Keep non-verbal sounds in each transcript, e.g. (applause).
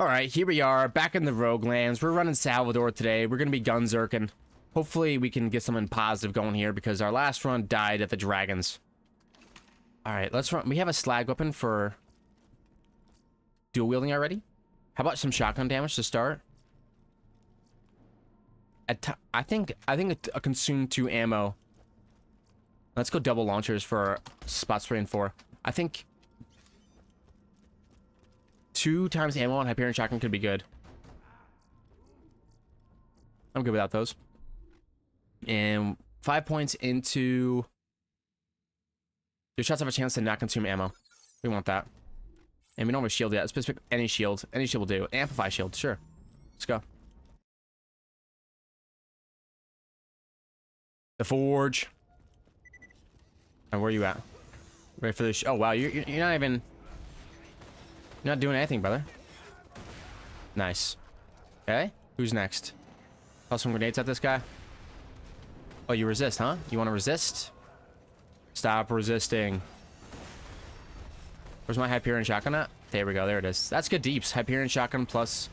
All right, here we are, back in the Roguelands. We're running Salvador today. We're going to be gunzerking. Hopefully, we can get something positive going here because our last run died at the Dragons. All right, let's run. We have a slag weapon for dual wielding already. How about some shotgun damage to start? I think I think a consume two ammo. Let's go double launchers for spot spray and four. I think two times ammo on Hyperion Shotgun could be good. I'm good without those. And five points into... Your shots have a chance to not consume ammo. We want that. And we don't have a shield yet. Specific any shield. Any shield will do. Amplify shield, sure. Let's go. The Forge. And where are you at? Ready for this? Oh, wow. You're, you're not even... You're not doing anything, brother. Nice. Okay. Who's next? Toss some grenades at this guy. Oh, you resist, huh? You want to resist? Stop resisting. Where's my Hyperion shotgun at? There we go. There it is. That's good deeps. Hyperion shotgun plus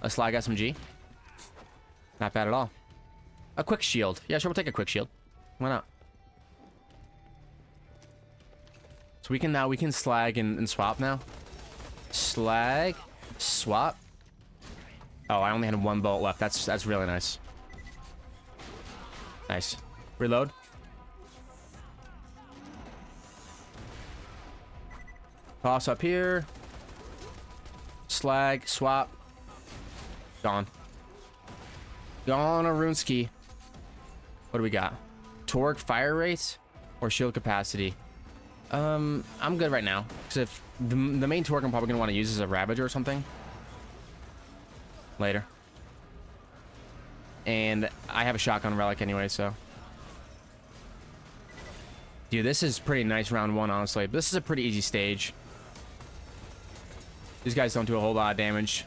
a slag SMG. Not bad at all. A quick shield. Yeah, sure. We'll take a quick shield. Why not? So we can now we can slag and, and swap now. Slag. Swap. Oh, I only had one bolt left. That's that's really nice. Nice. Reload. Toss up here. Slag. Swap. Gone. Gone a Runesky. What do we got? Torgue, fire rate, or shield capacity? Um, I'm good right now. Because if the, the main Torgue I'm probably going to want to use is a Ravager or something. Later. And I have a shotgun relic anyway, so. Dude, this is pretty nice round one, honestly. This is a pretty easy stage. These guys don't do a whole lot of damage.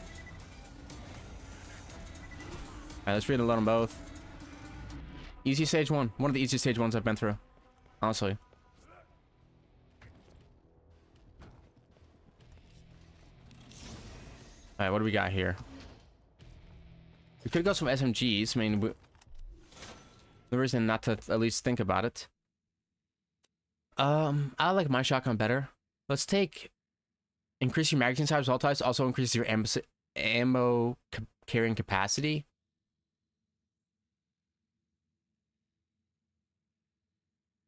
Alright, let's reload them both. Easy stage one. One of the easiest stage ones I've been through. Honestly. Alright, what do we got here? We could go some SMGs. I mean, we, the reason not to at least think about it. Um, I like my shotgun better. Let's take increase your magazine size all types. Also increase your ammo, ammo carrying capacity.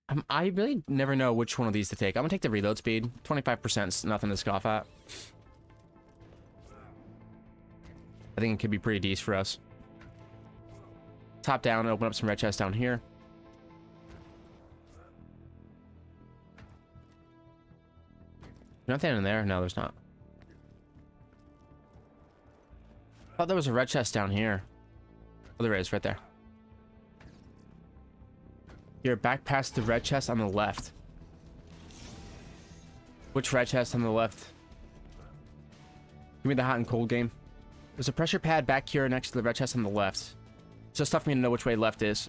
Um, I really never know which one of these to take. I'm gonna take the reload speed. 25% is nothing to scoff at. I think it could be pretty decent for us. Top down, open up some red chests down here. Nothing in there? No, there's not. Thought there was a red chest down here. Oh, there is, right there. You're back past the red chest on the left. Which red chest on the left? Give me the hot and cold game. There's a pressure pad back here next to the red chest on the left. So it's just tough for me to know which way left is.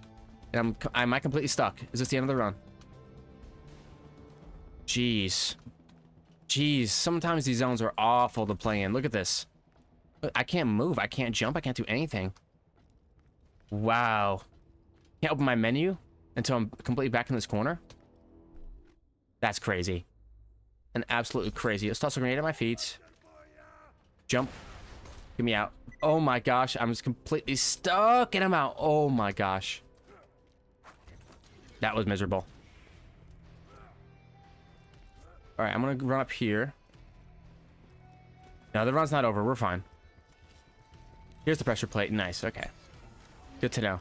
And I'm, am I completely stuck? Is this the end of the run? Jeez. Jeez, sometimes these zones are awful to play in. Look at this. I can't move. I can't jump. I can't do anything. Wow. Can't open my menu until I'm completely back in this corner. That's crazy. And absolutely crazy. Let's toss a grenade at my feet. Jump. Get me out. Oh my gosh, I'm just completely stuck and I'm out. Oh my gosh. That was miserable. Alright, I'm gonna run up here. No, the run's not over. We're fine. Here's the pressure plate. Nice, okay. Good to know.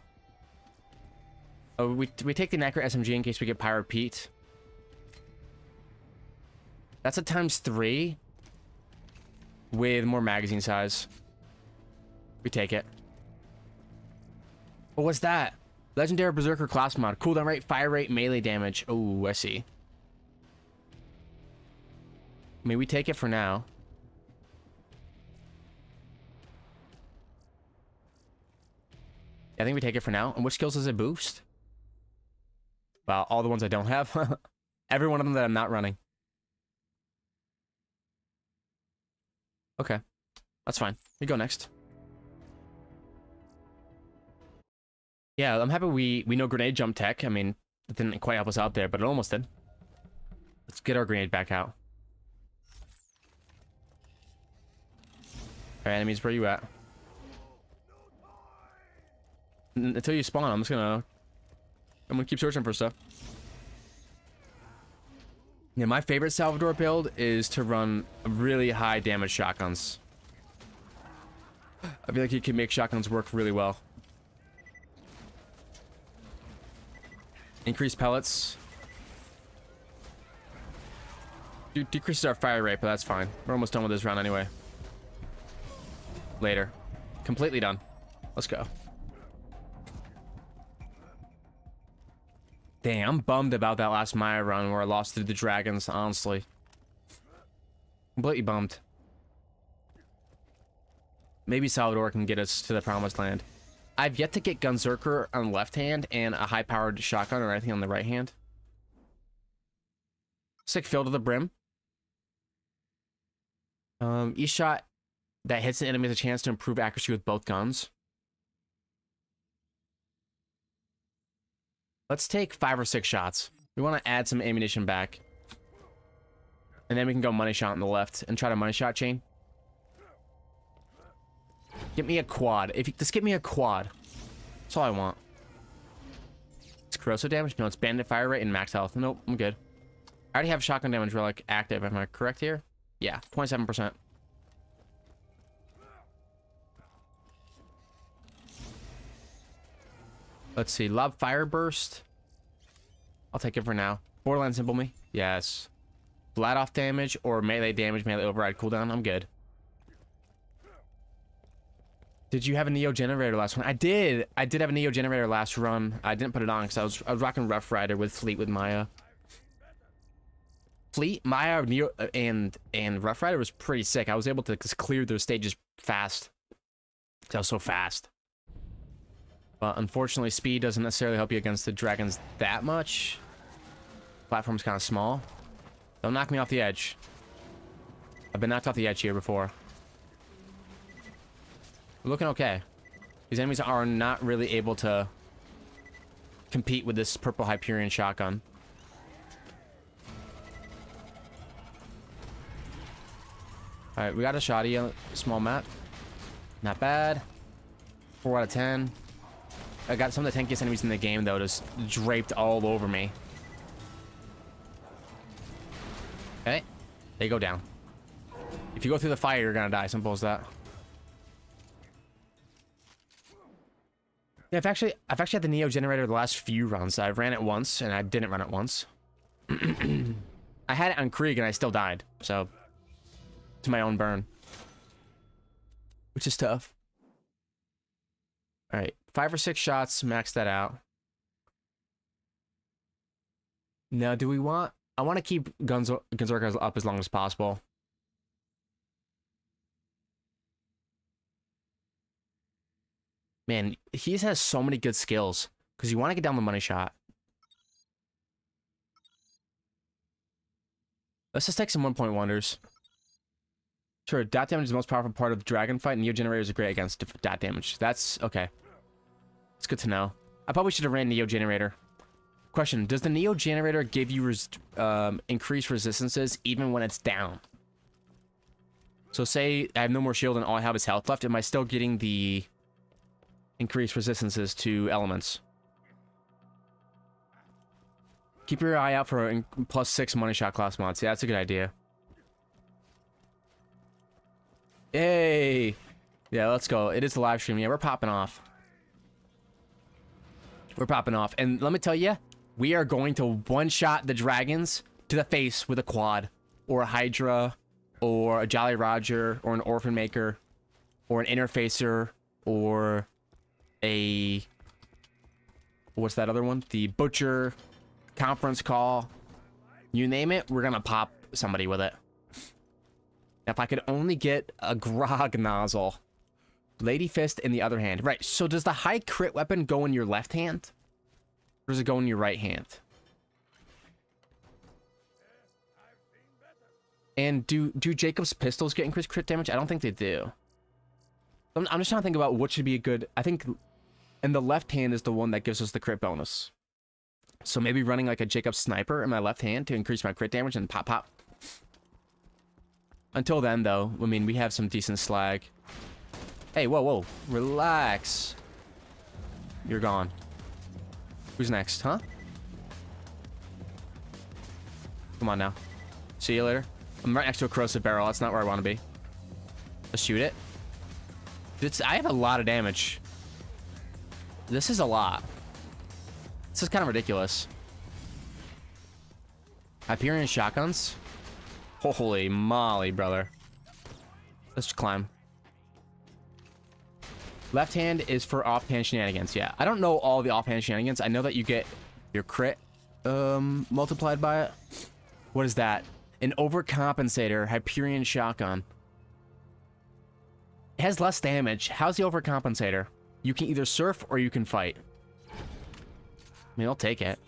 Oh, we, we take the Necro SMG in case we get Pyro Pete. That's a times three with more magazine size. We take it. What was that? Legendary Berserker class mod. Cooldown rate, fire rate, melee damage. Oh, I see. I mean, we take it for now. I think we take it for now. And which skills does it boost? Well, all the ones I don't have. (laughs) Every one of them that I'm not running. Okay. That's fine. You go next. Yeah, I'm happy we we know grenade jump tech. I mean, it didn't quite help us out there, but it almost did. Let's get our grenade back out. Alright, enemies, where you at? Until you spawn, I'm just gonna... I'm gonna keep searching for stuff. Yeah, my favorite Salvador build is to run really high damage shotguns. I feel like you can make shotguns work really well. Increase pellets. De decreases our fire rate, but that's fine. We're almost done with this round anyway. Later. Completely done. Let's go. Dang, I'm bummed about that last Maya run where I lost to the dragons, honestly. Completely bummed. Maybe Salvador can get us to the promised land. I've yet to get Gunzerker on the left hand and a high-powered shotgun or anything on the right hand. Sick fill to the brim. Um, each shot that hits the enemy has a chance to improve accuracy with both guns. Let's take five or six shots. We want to add some ammunition back. And then we can go money shot on the left and try to money shot chain. Get me a quad. If you, just get me a quad. That's all I want. It's corrosive damage? No, it's bandit fire rate and max health. Nope, I'm good. I already have shotgun damage relic active. Am I correct here? Yeah, 27%. Let's see. Lob fire burst. I'll take it for now. Borderline simple me. Yes. Flat off damage or melee damage, melee override cooldown. I'm good. Did you have a Neo generator last one? I did. I did have a Neo generator last run. I didn't put it on because I was I was rocking Rough Rider with Fleet with Maya. Fleet, Maya, Neo, uh, and and Rough Rider was pretty sick. I was able to just clear those stages fast. I was so fast. But unfortunately, speed doesn't necessarily help you against the dragons that much. Platform's kind of small. Don't knock me off the edge. I've been knocked off the edge here before. We're looking okay. These enemies are not really able to compete with this purple Hyperion shotgun. Alright, we got a shoddy, a small map. Not bad. 4 out of 10. I got some of the tankiest enemies in the game, though, just draped all over me. Okay. They go down. If you go through the fire, you're gonna die. Simple as that. Yeah, I've actually I've actually had the Neo generator the last few runs. I ran it once and I didn't run it once. (clears throat) I had it on Krieg and I still died. So to my own burn. Which is tough. Alright. Five or six shots, max that out. Now do we want I want to keep Guns Gunzerker up as long as possible. Man, he has so many good skills. Because you want to get down the money shot. Let's just take some one point wonders. Sure, dot damage is the most powerful part of the dragon fight, and Neo Generators are great against dot damage. That's okay. It's good to know. I probably should have ran Neo Generator. Question, does the Neo Generator give you res um, increased resistances even when it's down? So say I have no more shield and all I have is health left, am I still getting the increased resistances to elements? Keep your eye out for plus six money shot class mods. Yeah, that's a good idea. Yay! Yeah, let's go. It is the live stream. Yeah, we're popping off. We're popping off. And let me tell you, we are going to one-shot the dragons to the face with a quad or a hydra or a jolly roger or an orphan maker or an interfacer or a what's that other one the butcher conference call you name it we're gonna pop somebody with it if i could only get a grog nozzle lady fist in the other hand right so does the high crit weapon go in your left hand or does it go in your right hand? And do do Jakobs pistols get increased crit damage? I don't think they do. I'm, I'm just trying to think about what should be a good. I think, and the left hand is the one that gives us the crit bonus. So maybe running like a Jacob sniper in my left hand to increase my crit damage and pop pop. Until then, though, I mean, we have some decent slag. Hey, whoa, whoa, relax. You're gone. Who's next, huh? Come on now. See you later. I'm right next to a corrosive barrel. That's not where I want to be. Let's shoot it. I have a lot of damage. This is a lot. This is kind of ridiculous. Hyperion shotguns? Holy moly, brother. Let's climb. Left hand is for offhand shenanigans. Yeah, I don't know all the offhand shenanigans. I know that you get your crit um, multiplied by it. What is that? An overcompensator Hyperion shotgun. It has less damage. How's the overcompensator? You can either surf or you can fight. I mean, I'll take it.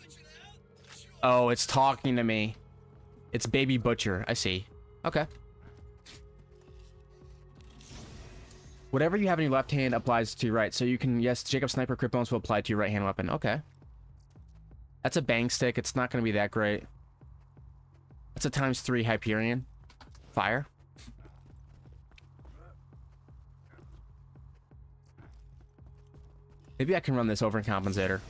Oh, it's talking to me. It's Baby Butcher. I see. Okay. Whatever you have in your left hand applies to your right. So you can, yes, Jacob Sniper Crit Bones will apply to your right hand weapon. Okay. That's a bang stick. It's not going to be that great. That's a times three Hyperion. Fire. Maybe I can run this over in compensator.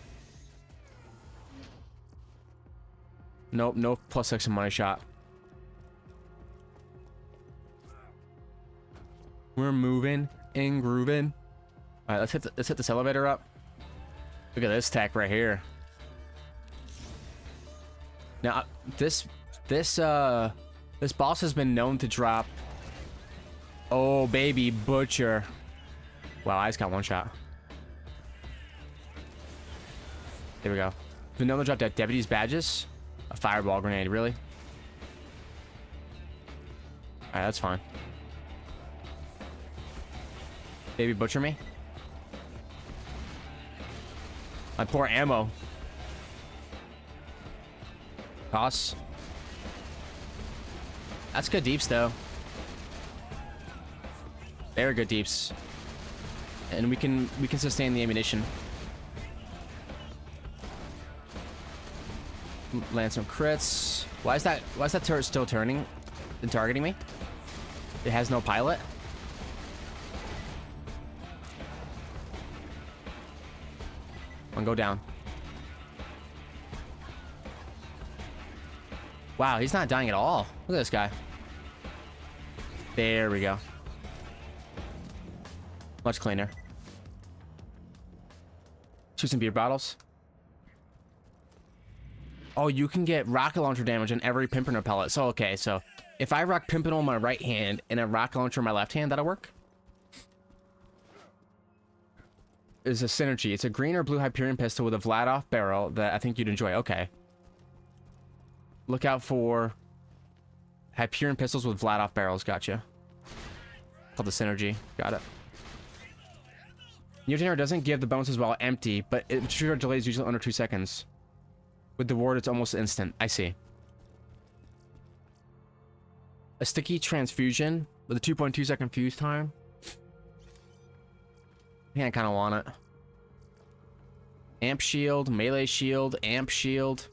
Nope, no plus six in money shot. We're moving and grooving. All right, let's hit the, let's hit this elevator up. Look at this tech right here. Now this this uh this boss has been known to drop. Oh baby butcher. Wow, I just got one shot. There we go. Been dropped that deputy's badges. A fireball grenade, really? Alright, that's fine. Baby butcher me? My poor ammo. Toss. That's good deeps, though. Very good deeps. And we can we can sustain the ammunition. Land some crits. Why is that why is that turret still turning and targeting me? It has no pilot? One go down. Wow, he's not dying at all. Look at this guy. There we go. Much cleaner. Shoot some beer bottles. Oh, you can get rocket launcher damage on every Pimpernel pellet. So, okay, so if I rock Pimpernel in my right hand and a rocket launcher in my left hand, that'll work? Is a synergy. It's a green or blue Hyperion pistol with a Vladof barrel that I think you'd enjoy. Okay. Look out for Hyperion pistols with Vladof barrels. Gotcha. Called the synergy. Got it. Your generator doesn't give the bonuses while empty, but it trigger delays usually under two seconds. With the ward, it's almost instant. I see. A sticky transfusion with a 2.2 second fuse time. I think I kind of want it. Amp shield, melee shield, amp shield.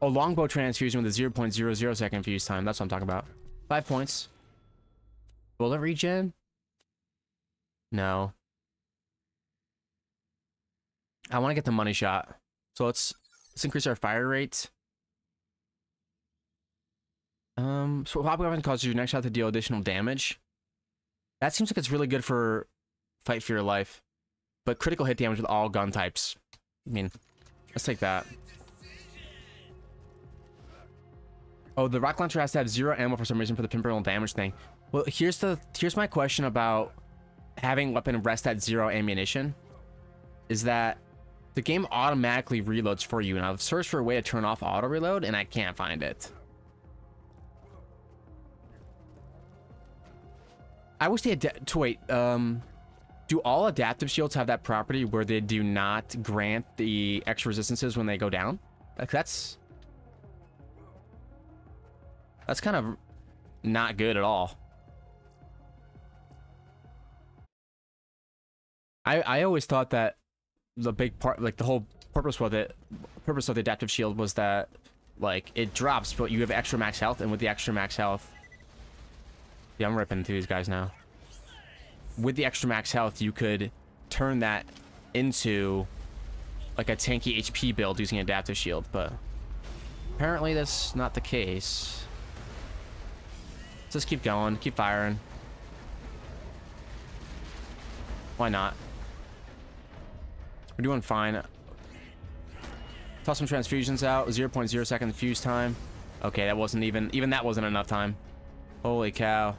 Oh, longbow transfusion with a 0.00 second fuse time. That's what I'm talking about. Five points. Bullet regen? No. I want to get the money shot. So let's Let's increase our fire rate. Um, so pop weapon causes your next shot to deal additional damage. That seems like it's really good for fight for your life. But critical hit damage with all gun types. I mean, let's take that. Oh, the rock launcher has to have zero ammo for some reason for the pimpernel damage thing. Well, here's the here's my question about having weapon rest at zero ammunition. Is that the game automatically reloads for you, and I've searched for a way to turn off auto reload, and I can't find it. I wish they had to wait. Um, do all adaptive shields have that property where they do not grant the extra resistances when they go down? Like that's that's kind of not good at all. I I always thought that the big part, like the whole purpose with it, purpose of the adaptive shield was that like it drops, but you have extra max health, and with the extra max health, yeah, I'm ripping through these guys now. With the extra max health, you could turn that into like a tanky HP build using adaptive shield, but apparently that's not the case. Let's just keep going, keep firing. Why not? We're doing fine. Toss some transfusions out. 0, 0.0 second fuse time. Okay, that wasn't even... Even that wasn't enough time. Holy cow.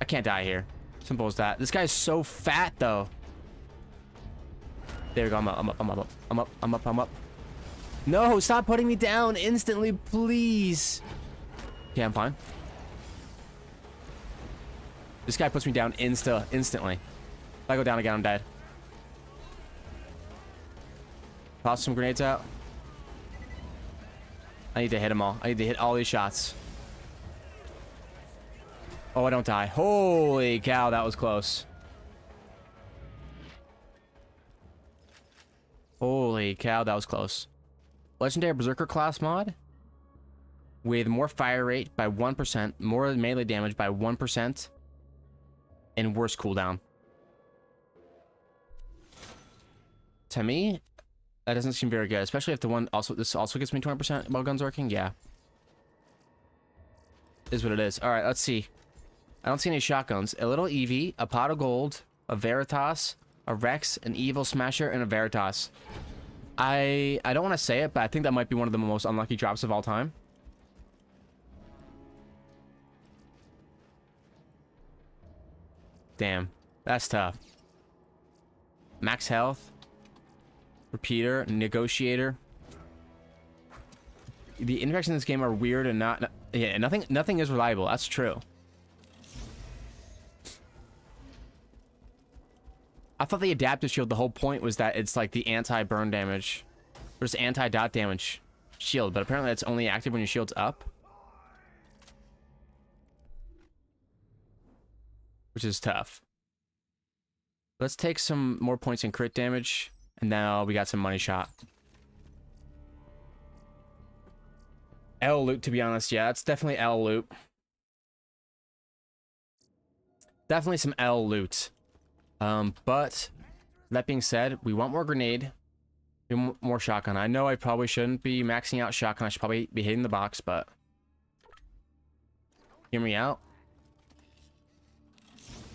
I can't die here. Simple as that. This guy's so fat, though. There we go. I'm up. I'm up. I'm up. I'm up. I'm up. I'm up. No, stop putting me down instantly, please. Yeah, I'm fine. This guy puts me down insta instantly. If I go down again, I'm dead. Toss some grenades out. I need to hit them all. I need to hit all these shots. Oh, I don't die. Holy cow, that was close. Holy cow, that was close. Legendary Berserker class mod with more fire rate by 1%, more melee damage by 1%, and worse cooldown. To me, that doesn't seem very good, especially if the one also this also gives me 20% while guns working. Yeah. Is what it is. All right, let's see. I don't see any shotguns. A little Eevee, a pot of gold, a Veritas, a Rex, an Evil Smasher, and a Veritas. I I don't want to say it, but I think that might be one of the most unlucky drops of all time. Damn, that's tough. Max health. Repeater, negotiator. The interactions in this game are weird and not, yeah, nothing nothing is reliable. That's true. I thought the adaptive shield, the whole point was that it's like the anti-burn damage. Or just anti-dot damage shield, but apparently it's only active when your shield's up. Which is tough. Let's take some more points in crit damage, now we got some money shot. L loot, to be honest. Yeah, it's definitely L loot. Definitely some L loot. Um, but that being said, we want more grenade, more shotgun. I know I probably shouldn't be maxing out shotgun. I should probably be hitting the box, but hear me out.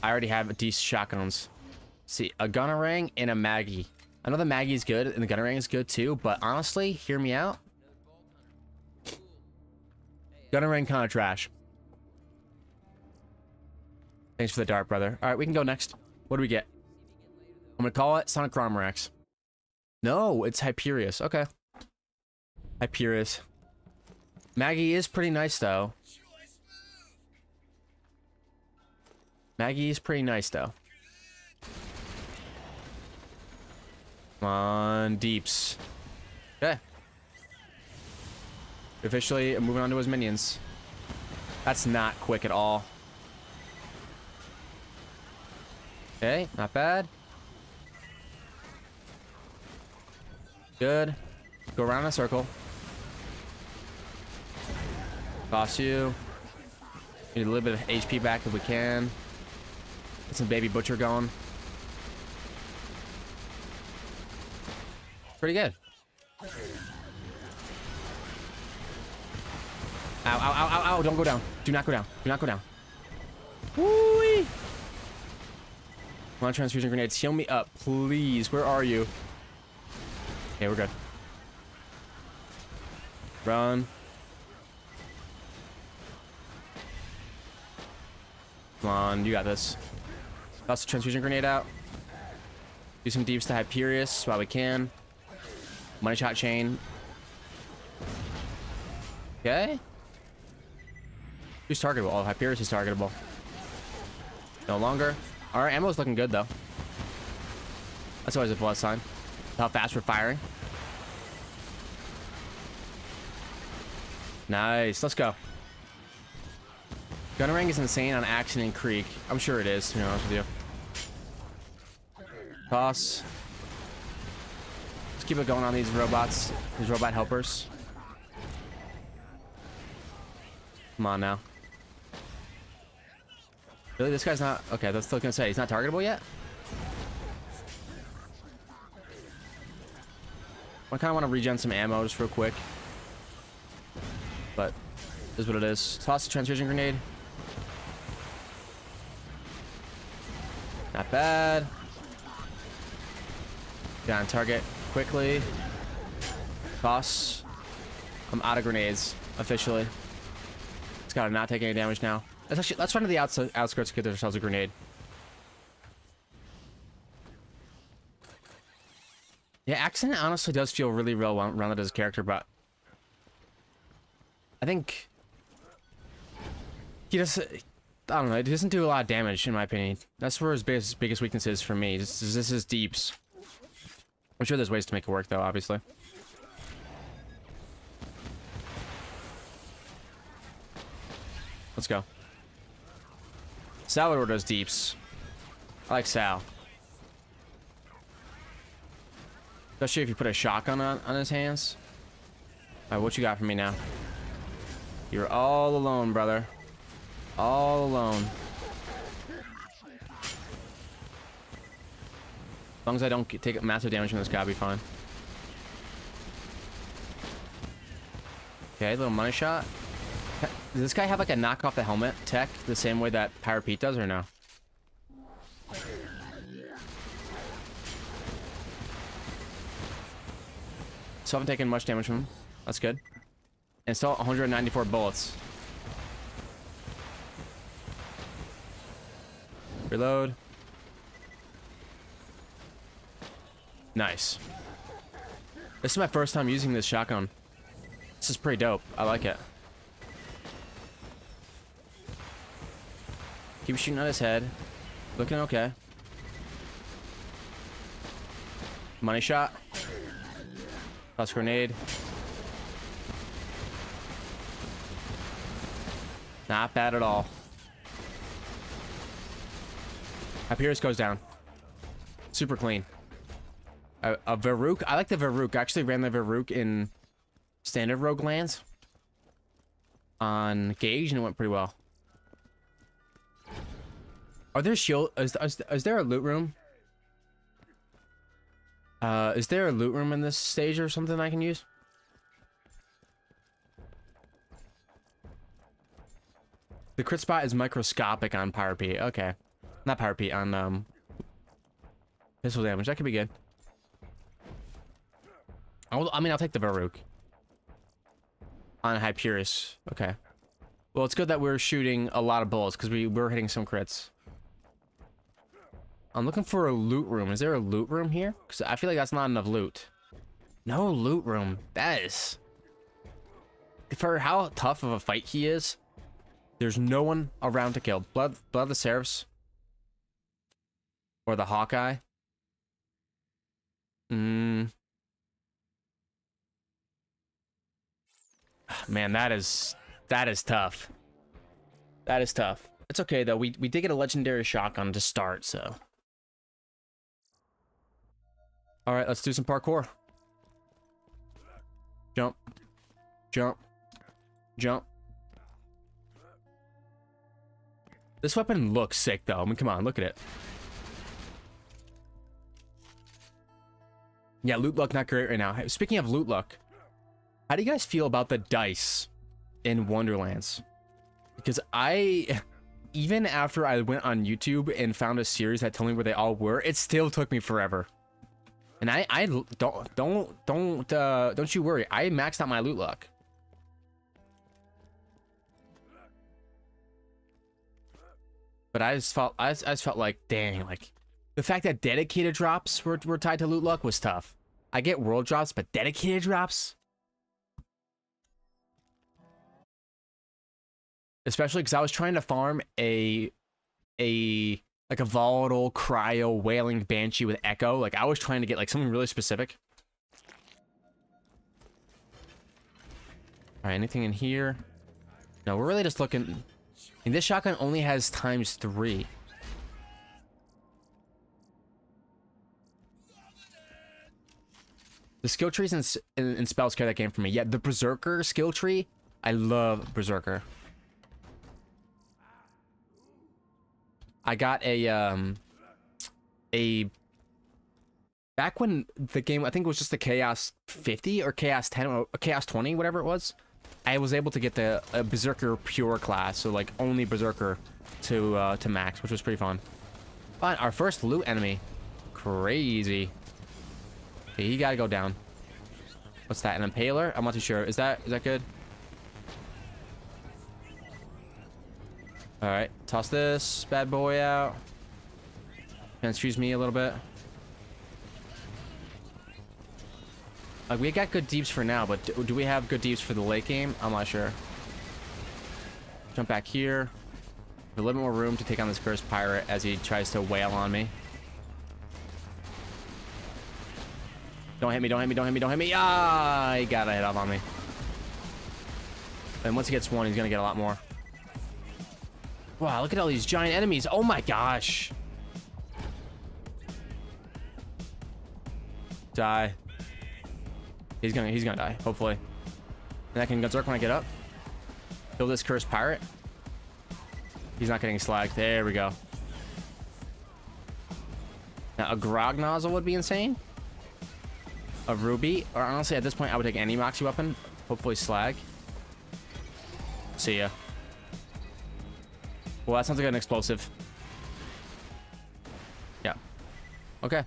I already have decent shotguns. See, a gunnerang and a Maggie. I know the Maggie is good and the gunnerang is good too, but honestly, hear me out. Gunnerang kind of trash. Thanks for the dart, brother. All right, we can go next. What do we get? I'm gonna call it Sonic Chromerax. No, it's Hyperius. Okay. Hyperius. Maggie is pretty nice, though. Maggie is pretty nice, though. Come on, Deeps. Okay. Officially moving on to his minions. That's not quick at all. Okay, not bad. Good. Go around in a circle. Toss you. Need a little bit of HP back if we can. Get some baby butcher going. Pretty good. Ow, ow, ow, ow, ow. Don't go down. Do not go down. Do not go down. Woo-wee. Come on, transfusion grenades. Heal me up, please. Where are you? Okay, we're good. Run. Come on, you got this. Toss the transfusion grenade out. Do some deeps to Hyperius while we can. Money shot chain. Okay. Who's targetable? Oh, Hyperius is targetable. No longer. Our ammo's looking good, though. That's always a plus sign. How fast we're firing. Nice. Let's go. Gunnerang is insane on Axton and Krieg. I'm sure it is, to be honest with you. Toss. Keep it going on these robots, these robot helpers. Come on now. Really, this guy's not... Okay, that's still gonna say, he's not targetable yet? I kind of want to regen some ammo just real quick. But, is what it is. Toss the transfusion grenade. Not bad. Get on target quickly. Toss. I'm out of grenades, officially. It's gotta not take any damage now. Let's actually let's run to the outs outskirts and get ourselves a grenade. Yeah, Axton honestly does feel really well rounded as a character, but I think he does. I don't know. He doesn't do a lot of damage, in my opinion. That's where his biggest biggest weakness is for me. This, is, this is deeps. I'm sure there's ways to make it work, though. Obviously. Let's go. Salvador does deeps. I like Sal. Especially if you put a shotgun on, on his hands. Alright, what you got for me now? You're all alone, brother. All alone. Long as I don't take massive damage from this guy, I'll be fine. Okay, little money shot. Does this guy have like a knock off the helmet tech the same way that Pyro Pete does or no? So I haven't taken much damage from him. That's good. And still 194 bullets. Reload. Nice. This is my first time using this shotgun. This is pretty dope. I like it. Keep shooting at his head. Looking okay. Money shot. Toss grenade. Not bad at all. Hyperius goes down. Super clean. A, a Varuk. I like the Varuk. I actually ran the Varuk in standard Roguelands on Gaige and it went pretty well. Are there shield? Is, is, is there a loot room? Uh, is there a loot room in this stage or something I can use? The crit spot is microscopic on Power Pete. Okay. Not Power Pete, on, um... Pistol damage. That could be good. I'll, I mean, I'll take the Varuk. On Hyperius. Okay. Well, it's good that we're shooting a lot of bullets, because we, we're hitting some crits. I'm looking for a loot room. Is there a loot room here? Because I feel like that's not enough loot. No loot room. That is... For how tough of a fight he is, there's no one around to kill. Blood, Blood of the Seraphs. Or the Hawkeye. Mm. Man, that is... That is tough. That is tough. It's okay, though. We, we did get a legendary shotgun to start, so... All right, let's do some parkour. Jump. Jump. Jump. This weapon looks sick, though. I mean, come on, look at it. Yeah, loot luck not great right now. Speaking of loot luck, how do you guys feel about the dice in Wonderlands? Because I, (laughs) even after I went on YouTube and found a series that told me where they all were, it still took me forever. And I, I don't, don't, don't, uh, don't you worry. I maxed out my loot luck. But I just felt, I just, I just felt like, dang, like, the fact that dedicated drops were, were tied to loot luck was tough. I get world drops, but dedicated drops? Especially because I was trying to farm a, a like a volatile cryo wailing banshee with echo. Like I was trying to get like something really specific. All right, anything in here? No, we're really just looking And this shotgun only has times three. The skill trees and, and, and spells care that game for me. Yeah, the Berserker skill tree, I love Berserker. I got a, um, a, back when the game, I think it was just the Chaos 50 or Chaos 10 or Chaos 20, whatever it was. I was able to get the Berserker Pure class, so like only Berserker to, uh, to max, which was pretty fun. But our first loot enemy. Crazy. He gotta go down. What's that? An impaler? I'm not too sure. Is that is that good? Alright, toss this bad boy out. Excuse me a little bit. Like, we got good deeps for now, but do, do we have good deeps for the late game? I'm not sure. Jump back here. A little bit more room to take on this cursed pirate as he tries to wail on me. Don't hit me, don't hit me, don't hit me, don't hit me. Ah, he got a hit off on me. And once he gets one, he's gonna get a lot more. Wow, look at all these giant enemies. Oh my gosh. Die. He's gonna he's gonna die, hopefully. And I can Gunzerk when I get up. Kill this cursed pirate. He's not getting slagged. There we go. Now a grog nozzle would be insane a ruby, or honestly, at this point, I would take any moxie weapon. Hopefully slag. See ya. Well, that sounds like an explosive. Yeah. Okay.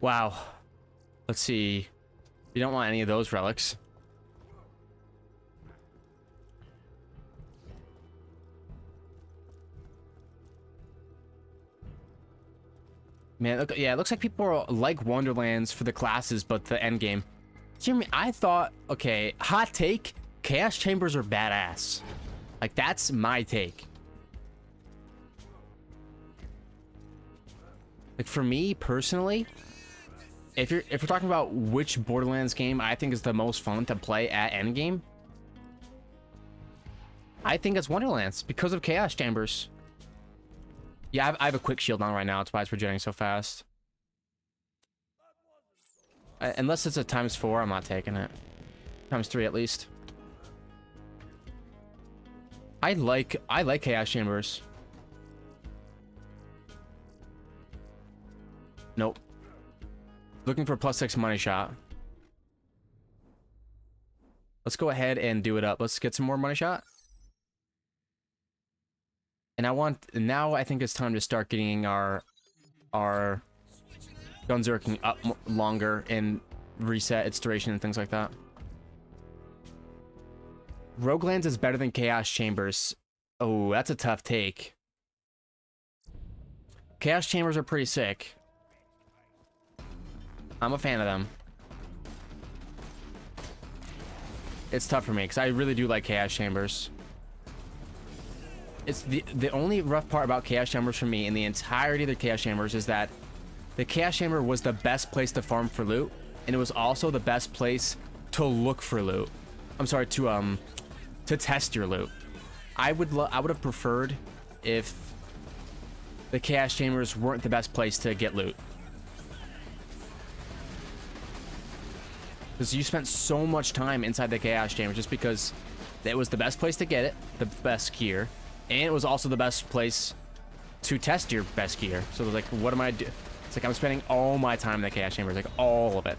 Wow. Let's see. You don't want any of those relics. Man, look, yeah, it looks like people are like Wonderlands for the classes, but the end game. Jimmy, I thought, okay, hot take, Chaos Chambers are badass. Like, that's my take. Like, for me, personally, if you're if we're talking about which Borderlands game I think is the most fun to play at endgame, I think it's Wonderlands because of Chaos Chambers. Yeah, I have, I have, a quick shield on right now. That's why it's regenerating so fast. Uh, unless it's a times four, I'm not taking it. Times three at least. I like I like chaos chambers. Nope. Looking for plus six money shot. Let's go ahead and do it up. Let's get some more money shot. And I want now I think it's time to start getting our our gunzerking up longer and reset its duration and things like that. Roguelands is better than Chaos Chambers. Oh, that's a tough take. Chaos Chambers are pretty sick. I'm a fan of them. It's tough for me because I really do like Chaos Chambers it's the the only rough part about Chaos Chambers for me in the entirety of the Chaos Chambers is that the Chaos Chamber was the best place to farm for loot, and it was also the best place to look for loot. I'm sorry, to um to test your loot. I would I would have preferred if the Chaos Chambers weren't the best place to get loot. Because you spent so much time inside the Chaos Chamber just because it was the best place to get it, the best gear, and it was also the best place to test your best gear. So like, what am I do? It's like I'm spending all my time in the chaos chamber, like all of it.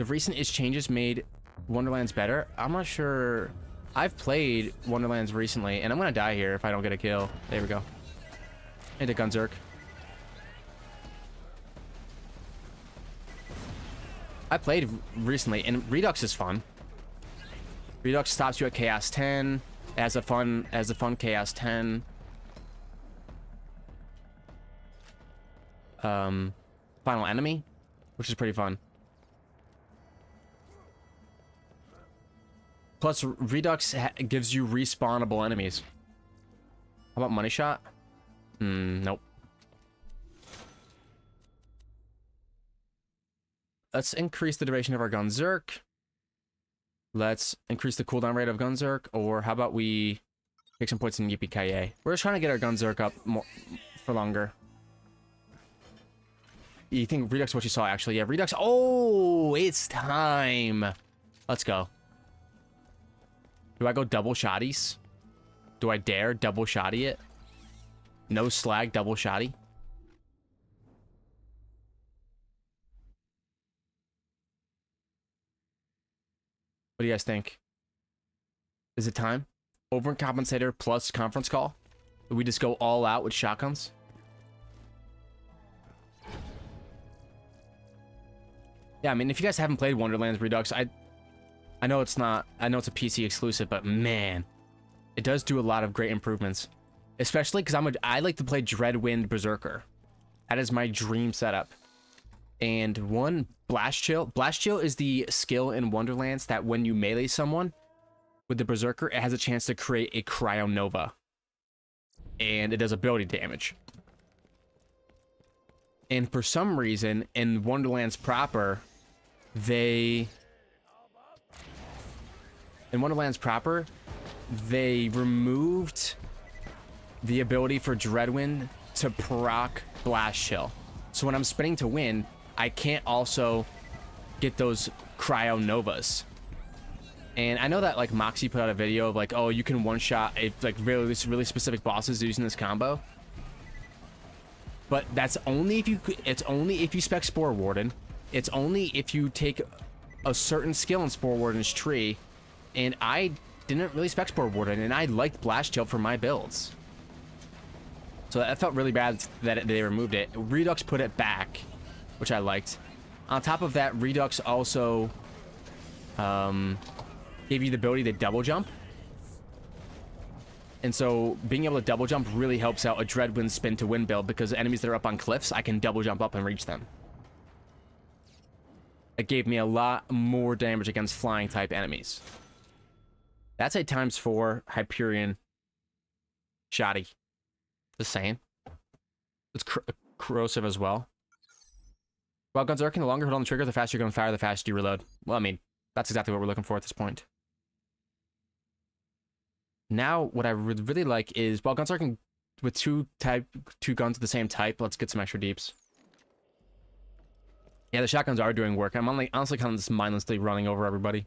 The recent itch changes made Wonderlands better. I'm not sure. I've played Wonderlands recently, and I'm gonna die here if I don't get a kill. There we go. Into Gunzerk. I played recently, and Redux is fun. Redux stops you at Chaos 10. As a fun, as a fun Chaos 10. Um, Final Enemy, which is pretty fun. Plus, Redux gives you respawnable enemies. How about Money Shot? Hmm, nope. Let's increase the duration of our gun. Zerk. Let's increase the cooldown rate of Gunzerk, or how about we take some points in Yippee We're just trying to get our Gunzerk up more for longer. You think Redux what you saw, actually? Yeah, Redux. Oh, it's time. Let's go. Do I go double shotties? Do I dare double shotty it? No slag, double shotty? What do you guys think? Is it time? Overcompensator plus conference call? Do we just go all out with shotguns? Yeah, I mean, if you guys haven't played Wonderlands Redux, I I know it's not, I know it's a PC exclusive, but man, it does do a lot of great improvements. Especially because I'm a, I like to play Dreadwind Berserker. That is my dream setup. And one, Blast Chill. Blast Chill is the skill in Wonderlands that when you melee someone with the Berserker, it has a chance to create a Cryo Nova. And it does ability damage. And for some reason, in Wonderlands proper, they... In Wonderlands proper, they removed the ability for Dreadwind to proc Blast Chill. So when I'm spinning to win, I can't also get those Cryo Novas. And I know that like Moxsy put out a video of like, oh, you can one shot a, like really this really specific bosses using this combo. But that's only if you it's only if you spec Spore Warden. It's only if you take a certain skill in Spore Warden's tree. And I didn't really spec Spore Warden, and I liked Blast Chill for my builds. So that felt really bad that they removed it. Redux put it back, which I liked. On top of that, Redux also um, gave you the ability to double jump. And so being able to double jump really helps out a Dreadwind spin to win build because enemies that are up on cliffs, I can double jump up and reach them. It gave me a lot more damage against flying type enemies. That's a times four Hyperion shoddy. The same. It's corrosive as well. While guns are the longer hold on the trigger, the faster you're going to fire, the faster you reload. Well, I mean, that's exactly what we're looking for at this point. Now, what I would really like is, while guns are with two type, two guns of the same type, let's get some extra deeps. Yeah, the shotguns are doing work. I'm only, honestly kind of just mindlessly running over everybody.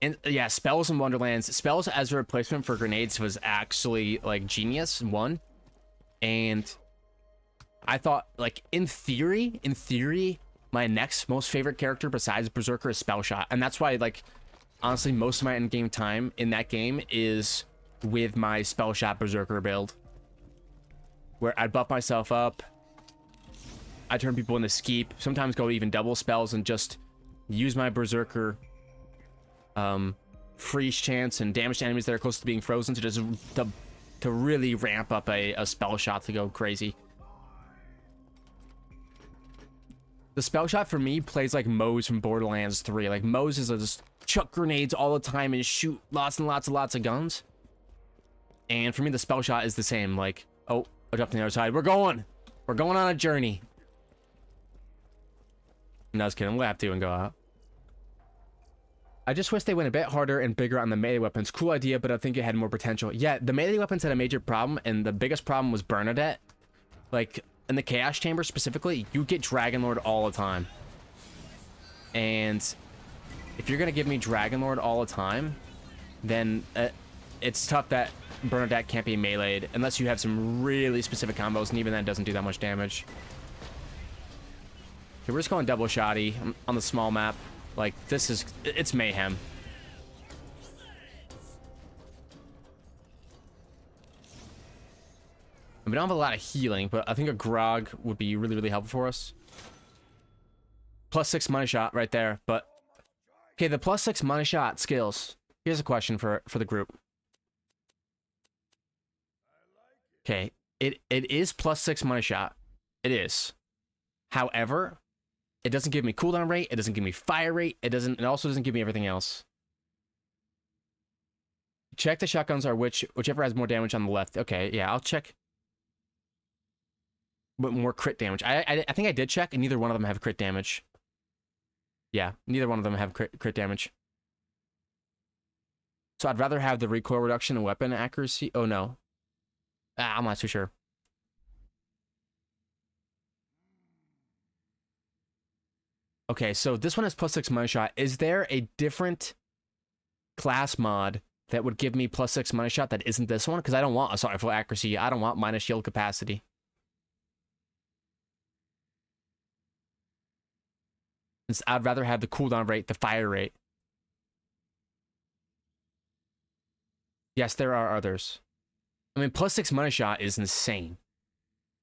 And yeah, spells in Wonderlands. Spells as a replacement for grenades was actually like genius. One, and I thought like in theory, in theory, my next most favorite character besides Berserker is Spell Shot, and that's why like honestly most of my end game time in that game is with my Spell Shot Berserker build where I'd buff myself up. I turn people into skeep. Sometimes go even double spells and just use my berserker um, freeze chance and damage to enemies that are close to being frozen to just to, to really ramp up a, a spell shot to go crazy. The spell shot for me plays like Moze from Borderlands 3. Like Moze is just chuck grenades all the time and shoot lots and lots and lots of guns. And for me, the spell shot is the same. Like, oh, I jumped on the other side. We're going. We're going on a journey. No, I was kidding. We'll have to and go out. I just wish they went a bit harder and bigger on the melee weapons. Cool idea, but I think it had more potential. Yeah, the melee weapons had a major problem, and the biggest problem was Bernadette. Like, in the Chaos Chamber specifically, you get Dragon Lord all the time. And if you're going to give me Dragon Lord all the time, then uh, it's tough that Bernadette can't be meleeed unless you have some really specific combos, and even that doesn't do that much damage. Okay, we're just going double shotty on the small map. Like, this is... It's mayhem. We don't have a lot of healing, but I think a Grog would be really, really helpful for us. Plus six money shot right there, but... Okay, the plus six money shot skills. Here's a question for, for the group. Okay, it it is plus six money shot. It is. However, it doesn't give me cooldown rate. It doesn't give me fire rate. It doesn't. It also doesn't give me everything else. Check the shotguns are which whichever has more damage on the left. Okay, yeah, I'll check. but more crit damage. I, I I think I did check, and neither one of them have crit damage. Yeah, neither one of them have crit, crit damage. So I'd rather have the recoil reduction and weapon accuracy. Oh no, ah, I'm not too sure. Okay, so this one has plus six money shot. Is there a different class mod that would give me plus six money shot that isn't this one? Because I don't want assault rifle accuracy. I don't want minus shield capacity. I'd rather have the cooldown rate, the fire rate. Yes, there are others. I mean, plus six money shot is insane.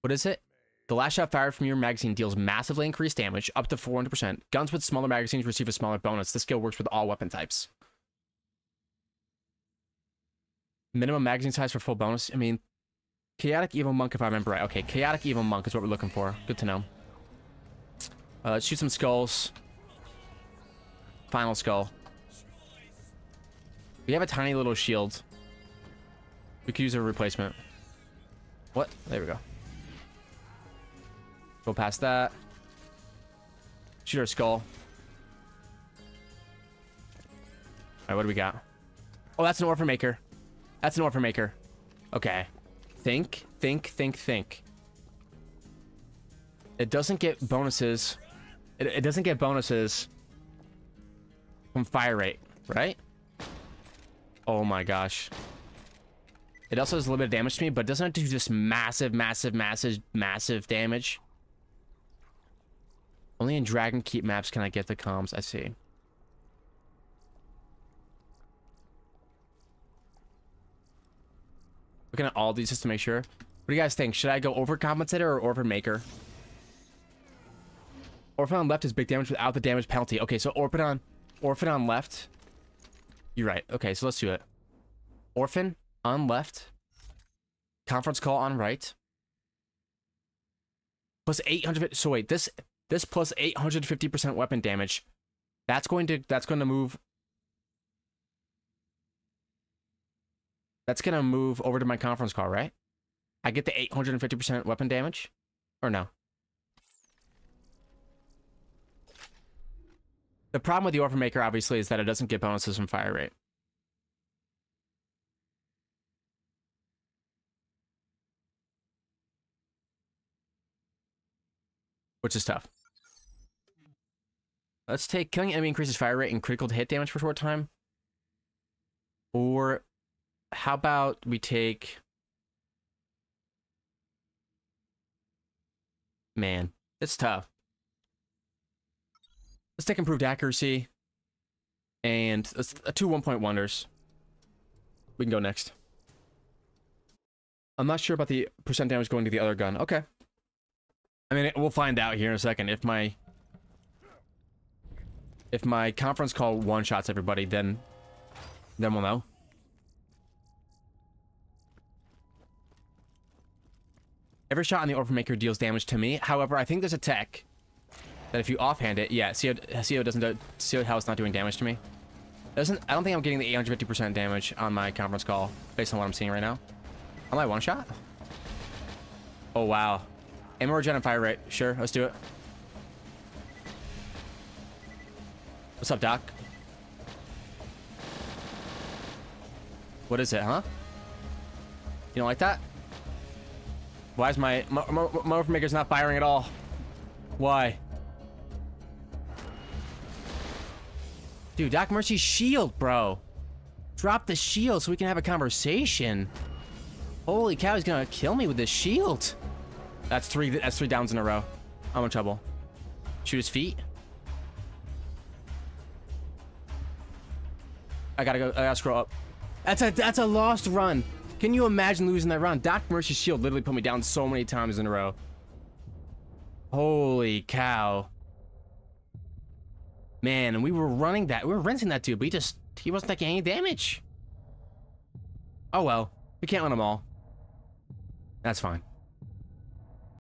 What is it? The last shot fired from your magazine deals massively increased damage, up to 400%. Guns with smaller magazines receive a smaller bonus. This skill works with all weapon types. Minimum magazine size for full bonus. I mean, Chaotic Evil Monk, if I remember right. Okay, Chaotic Evil Monk is what we're looking for. Good to know. Uh, let's shoot some skulls. Final skull. We have a tiny little shield. We could use a replacement. What? There we go. Go past that. Shoot our skull. Alright, what do we got? Oh, that's an orphan maker. That's an orphan maker. Okay. Think, think, think, think. It doesn't get bonuses. It, it doesn't get bonuses from fire rate, right? Oh my gosh. It also does a little bit of damage to me, but doesn't do just massive, massive, massive, massive damage. Only in Dragon Keep maps can I get the comms. I see. Looking at all these just to make sure. What do you guys think? Should I go Overcompensator or Orphan Maker? Orphan on left is big damage without the damage penalty. Okay, so Orphan on, Orphan on left. You're right. Okay, so let's do it. Orphan on left. Conference call on right. Plus 800. So wait, this this plus 850% weapon damage. That's going to that's going to move That's going to move over to my conference call, right? I get the 850% weapon damage or no? The problem with the Orphan Maker obviously is that it doesn't get bonuses from fire rate. Which is tough. Let's take killing enemy increases fire rate and critical hit damage for short time. Or how about we take... Man, it's tough. Let's take improved accuracy. And let's uh, two one-point wonders. We can go next. I'm not sure about the percent damage going to the other gun. Okay. I mean, we'll find out here in a second. If my if my conference call one-shots everybody, then, then we'll know. Every shot on the Orphan Maker deals damage to me. However, I think there's a tech that if you offhand it, yeah, CO, CO doesn't do, CO how it's not doing damage to me. Doesn't I don't think I'm getting the 850% damage on my conference call based on what I'm seeing right now. Am I one shot? Oh wow. Ammo regen and fire rate. Sure, let's do it. What's up, Doc? What is it, huh? You don't like that? Why is my... My Maker's not firing at all? Why? Dude, Doc Mercy's shield, bro. Drop the shield so we can have a conversation. Holy cow, he's gonna kill me with this shield. That's three, that's three downs in a row. I'm in trouble. Shoot his feet. I gotta go. I gotta scroll up. That's a that's a lost run. Can you imagine losing that run? Doc Mercy's shield literally put me down so many times in a row. Holy cow. Man, we were running that. We were rinsing that dude, but he just he wasn't taking any damage. Oh well. We can't win them all. That's fine.